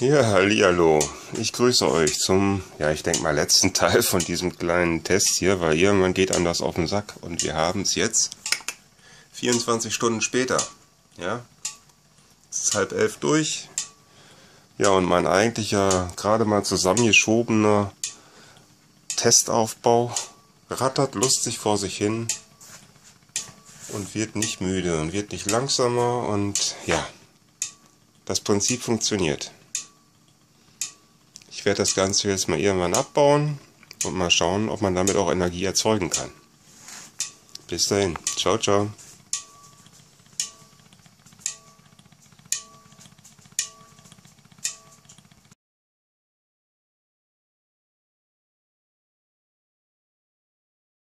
Ja, hallo. Ich grüße euch zum, ja, ich denke mal letzten Teil von diesem kleinen Test hier, weil irgendwann geht das auf den Sack und wir haben es jetzt 24 Stunden später. Ja, es ist halb elf durch. Ja, und mein eigentlicher, gerade mal zusammengeschobener Testaufbau rattert lustig vor sich hin und wird nicht müde und wird nicht langsamer und ja, das Prinzip funktioniert. Ich werde das Ganze jetzt mal irgendwann abbauen und mal schauen, ob man damit auch Energie erzeugen kann. Bis dahin. Ciao, ciao.